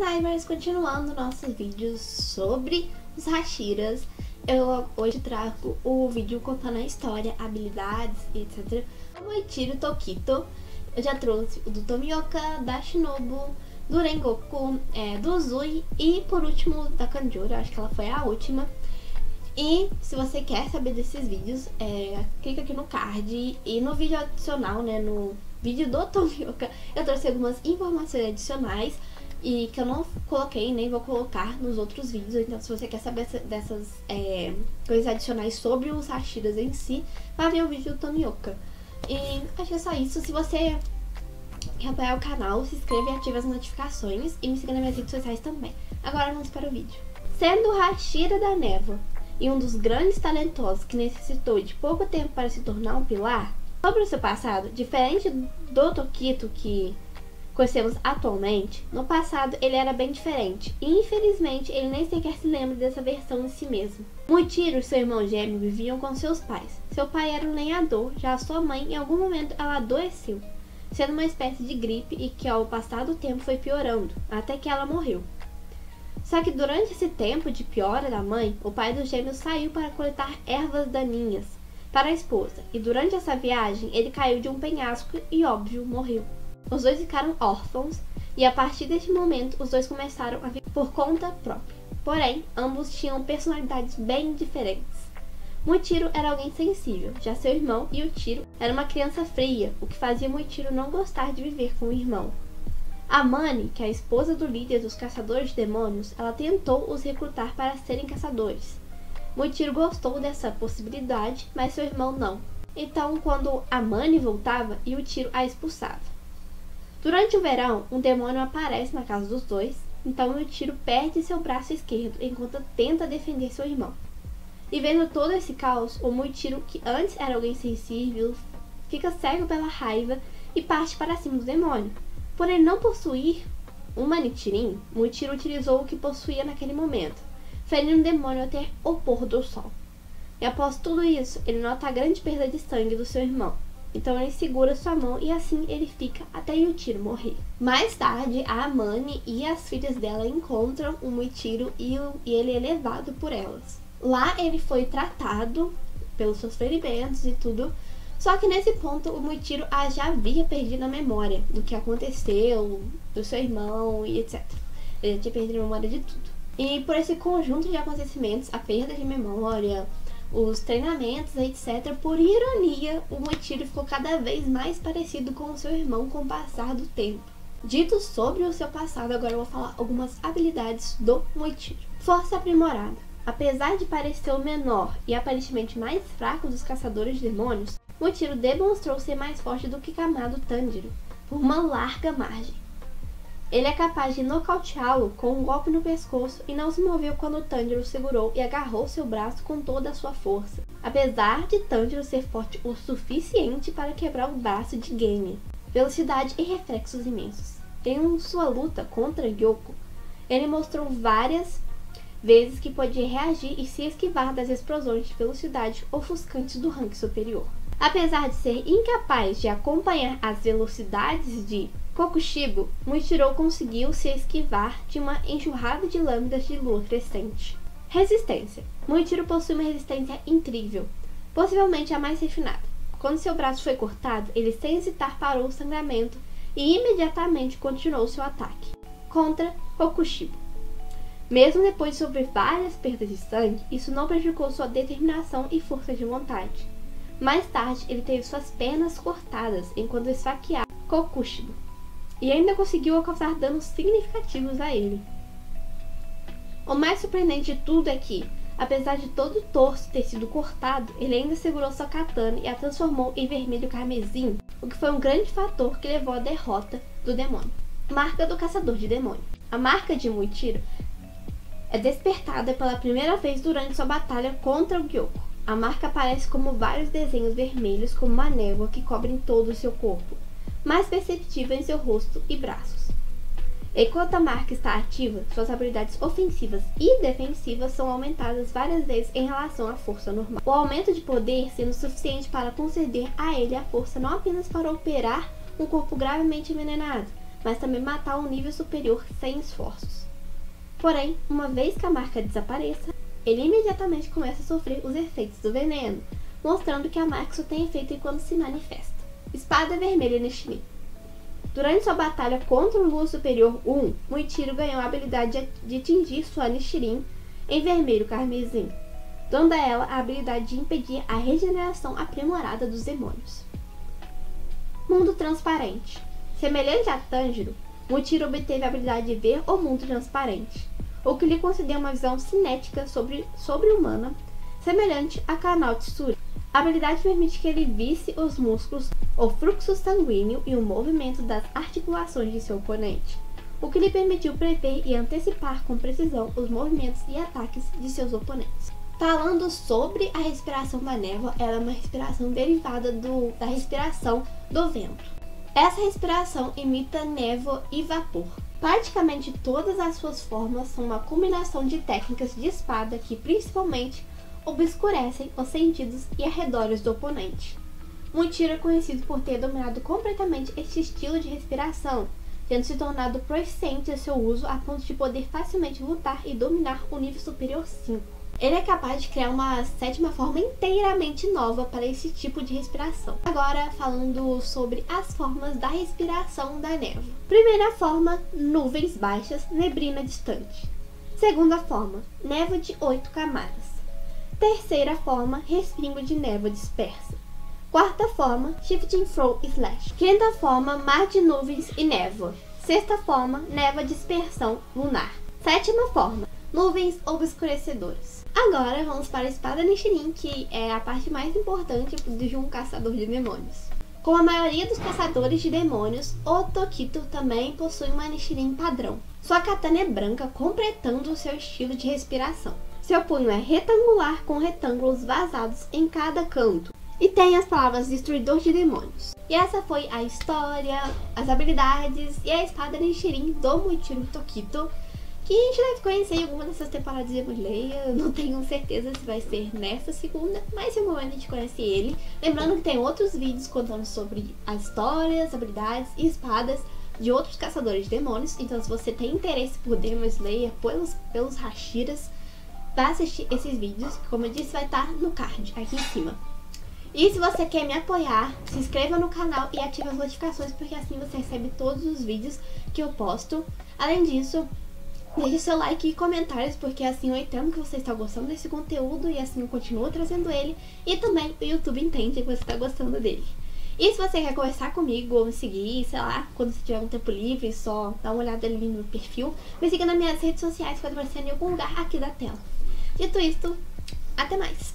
Snipers, continuando nossos vídeos sobre os Hashiras, eu hoje trago o vídeo contando a história, habilidades e etc. O Moichiro Tokito, eu já trouxe o do Tomioka, da Shinobu, do Rengoku, é, do Zui e por último da Kanjura, acho que ela foi a última. E se você quer saber desses vídeos, é, clica aqui no card e no vídeo adicional, né, no vídeo do Tomioka, eu trouxe algumas informações adicionais e que eu não coloquei nem vou colocar nos outros vídeos. Então, se você quer saber dessas é, coisas adicionais sobre os Hashiras em si, vai ver o vídeo do Tomioka. E acho que é só isso. Se você quer apoiar o canal, se inscreva e ative as notificações e me siga nas minhas redes sociais também. Agora vamos para o vídeo. Sendo Hashira da Névoa e um dos grandes talentosos que necessitou de pouco tempo para se tornar um pilar, sobre o seu passado, diferente do Tokito que conhecemos atualmente, no passado ele era bem diferente e infelizmente ele nem sequer se lembra dessa versão de si mesmo. Muitiro e seu irmão gêmeo viviam com seus pais. Seu pai era um lenhador, já sua mãe em algum momento ela adoeceu, sendo uma espécie de gripe e que ao passar do tempo foi piorando, até que ela morreu. Só que durante esse tempo de piora da mãe, o pai dos gêmeos saiu para coletar ervas daninhas para a esposa, e durante essa viagem ele caiu de um penhasco e, óbvio, morreu. Os dois ficaram órfãos e a partir deste momento os dois começaram a viver por conta própria. Porém, ambos tinham personalidades bem diferentes. Muitiro era alguém sensível, já seu irmão, e o Tiro, era uma criança fria, o que fazia Muitiro não gostar de viver com o irmão. A Mani, que é a esposa do líder dos caçadores de demônios, ela tentou os recrutar para serem caçadores. Muitiro gostou dessa possibilidade, mas seu irmão não. Então, quando a Mani voltava, e o Tiro a expulsava. Durante o verão, um demônio aparece na casa dos dois, então o tiro perde seu braço esquerdo enquanto tenta defender seu irmão. E vendo todo esse caos, o Muitiro, que antes era alguém sensível, fica cego pela raiva e parte para cima do demônio. Por ele não possuir um Manitirim, Muitiro utilizou o que possuía naquele momento, ferindo o demônio até o pôr do sol. E após tudo isso, ele nota a grande perda de sangue do seu irmão, então ele segura sua mão e assim ele fica até Yutiro morrer. Mais tarde, a Amani e as filhas dela encontram o Muitiro e, e ele é levado por elas. Lá ele foi tratado pelos seus ferimentos e tudo, só que nesse ponto o Muitiro já havia perdido a memória do que aconteceu, do seu irmão e etc. Ele já tinha perdido a memória de tudo. E por esse conjunto de acontecimentos, a perda de memória, os treinamentos, etc. Por ironia, o Moitiro ficou cada vez mais parecido com o seu irmão com o passar do tempo. Dito sobre o seu passado, agora eu vou falar algumas habilidades do Moitiro. Força aprimorada. Apesar de parecer o menor e aparentemente mais fraco dos caçadores de demônios, Moitiro demonstrou ser mais forte do que Kamado Tanjiro, por uma larga margem. Ele é capaz de nocauteá-lo com um golpe no pescoço e não se moveu quando Tanjiro segurou e agarrou seu braço com toda a sua força. Apesar de Tanjiro ser forte o suficiente para quebrar o braço de Game, velocidade e reflexos imensos. Em sua luta contra Gyoko, ele mostrou várias vezes que podia reagir e se esquivar das explosões de velocidade ofuscantes do rank superior. Apesar de ser incapaz de acompanhar as velocidades de Kokushibo, Muichiro conseguiu se esquivar de uma enxurrada de lâminas de lua crescente. Resistência. Muichiro possui uma resistência incrível, possivelmente a mais refinada. Quando seu braço foi cortado, ele sem hesitar parou o sangramento e imediatamente continuou seu ataque contra Kokushibo. Mesmo depois de sofrer várias perdas de sangue, isso não prejudicou sua determinação e força de vontade. Mais tarde, ele teve suas pernas cortadas enquanto esfaqueava Kokushibo e ainda conseguiu causar danos significativos a ele. O mais surpreendente de tudo é que, apesar de todo o torso ter sido cortado, ele ainda segurou sua katana e a transformou em vermelho carmesim, o que foi um grande fator que levou à derrota do demônio. Marca do Caçador de Demônio. A marca de Muitiro é despertada pela primeira vez durante sua batalha contra o Gyoko. A marca aparece como vários desenhos vermelhos como uma névoa que cobrem todo o seu corpo, mais perceptível em seu rosto e braços. Enquanto a marca está ativa, suas habilidades ofensivas e defensivas são aumentadas várias vezes em relação à força normal. O aumento de poder sendo suficiente para conceder a ele a força não apenas para operar um corpo gravemente envenenado, mas também matar um nível superior sem esforços. Porém, uma vez que a marca desapareça, ele imediatamente começa a sofrer os efeitos do veneno, mostrando que a só tem efeito enquanto se manifesta. Espada Vermelha Nishirin Durante sua batalha contra o Lua Superior 1, Muichiro ganhou a habilidade de tingir sua Nishirin em vermelho carmesim, dando a ela a habilidade de impedir a regeneração aprimorada dos demônios. Mundo Transparente Semelhante a Tanjiro, Muichiro obteve a habilidade de ver o mundo transparente, o que lhe concedeu uma visão cinética sobre, sobre-humana, semelhante a Kanao Tsuri. A habilidade permite que ele visse os músculos, o fluxo sanguíneo e o movimento das articulações de seu oponente, o que lhe permitiu prever e antecipar com precisão os movimentos e ataques de seus oponentes. Falando sobre a respiração da névoa, ela é uma respiração derivada do, da respiração do vento. Essa respiração imita névoa e vapor. Praticamente todas as suas formas são uma combinação de técnicas de espada que, principalmente, obscurecem os sentidos e arredores do oponente. Muichiro é conhecido por ter dominado completamente este estilo de respiração, tendo se tornado proficiente em seu uso a ponto de poder facilmente lutar e dominar o nível superior 5. Ele é capaz de criar uma sétima forma inteiramente nova para esse tipo de respiração. Agora, falando sobre as formas da respiração da névoa. Primeira forma, nuvens baixas, neblina distante. Segunda forma, névoa de oito camadas. Terceira forma, respingo de névoa dispersa. Quarta forma, shifting throw slash. Quinta forma, mar de nuvens e névoa. Sexta forma, névoa dispersão lunar. Sétima forma, nuvens obscurecedoras. Agora vamos para a espada Nichirin, que é a parte mais importante de um caçador de demônios. Como a maioria dos caçadores de demônios, o Tokito também possui uma Nichirin padrão. Sua katana é branca, completando o seu estilo de respiração. Seu punho é retangular com retângulos vazados em cada canto. E tem as palavras Destruidor de Demônios. E essa foi a história, as habilidades e a espada Nichirin do Muichiro Tokito. Que a gente deve conhecer em alguma dessas temporadas de Leia. Não tenho certeza se vai ser nessa segunda, mas em algum momento a gente conhece ele. Lembrando que tem outros vídeos contando sobre as histórias, habilidades e espadas de outros caçadores de demônios. Então, se você tem interesse por Demon Slayer, pelos, pelos Hashiras, vá assistir esses vídeos, que como eu disse, vai estar no card aqui em cima. E se você quer me apoiar, se inscreva no canal e ative as notificações, porque assim você recebe todos os vídeos que eu posto. Além disso, deixe seu like e comentários, porque assim eu entendo que você está gostando desse conteúdo e assim eu continuo trazendo ele. E também o YouTube entende que você está gostando dele. E se você quer conversar comigo ou me seguir, sei lá, quando você tiver um tempo livre, só dá uma olhada ali no perfil, me siga nas minhas redes sociais, pode aparecer em algum lugar aqui da tela. Dito isto, até mais.